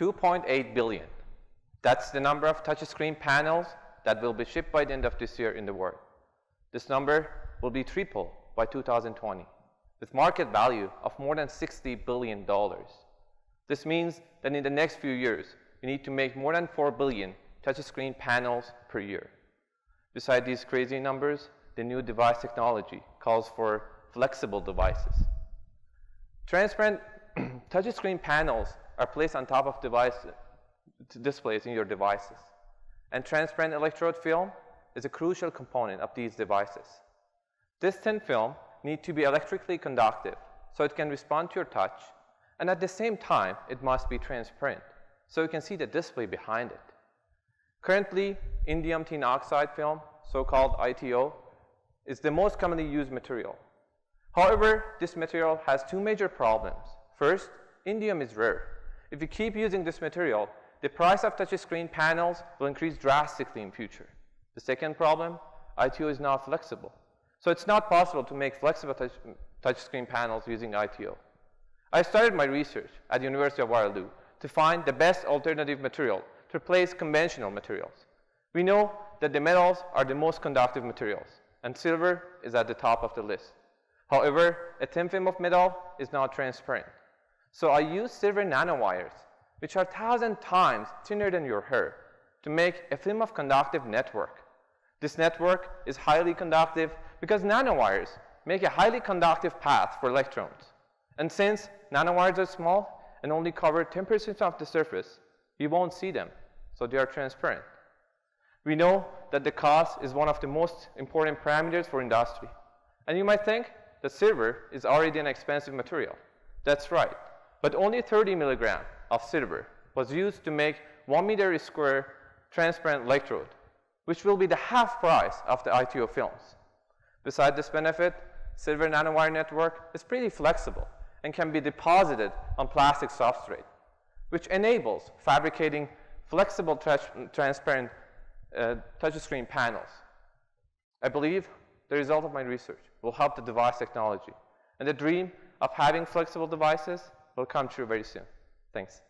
2.8 billion. That's the number of touchscreen panels that will be shipped by the end of this year in the world. This number will be triple by 2020 with market value of more than $60 billion. This means that in the next few years, we need to make more than 4 billion touchscreen panels per year. Beside these crazy numbers, the new device technology calls for flexible devices. Transparent touchscreen panels are placed on top of device displays in your devices. And transparent electrode film is a crucial component of these devices. This thin film needs to be electrically conductive so it can respond to your touch, and at the same time, it must be transparent so you can see the display behind it. Currently, indium tin oxide film, so-called ITO, is the most commonly used material. However, this material has two major problems. First, indium is rare. If you keep using this material, the price of touchscreen panels will increase drastically in future. The second problem, ITO is not flexible. So it's not possible to make flexible touch, touchscreen panels using ITO. I started my research at the University of Waterloo to find the best alternative material to replace conventional materials. We know that the metals are the most conductive materials, and silver is at the top of the list. However, a thin film of metal is not transparent. So I use silver nanowires, which are 1,000 times thinner than your hair, to make a film of conductive network. This network is highly conductive because nanowires make a highly conductive path for electrons. And since nanowires are small and only cover 10% of the surface, you won't see them, so they are transparent. We know that the cost is one of the most important parameters for industry. And you might think that silver is already an expensive material. That's right. But only 30 milligram of silver was used to make 1 meter square transparent electrode, which will be the half price of the ITO films. Besides this benefit, silver nanowire network is pretty flexible and can be deposited on plastic substrate, which enables fabricating flexible transparent uh, touchscreen panels. I believe the result of my research will help the device technology, and the dream of having flexible devices will come true very soon. Thanks.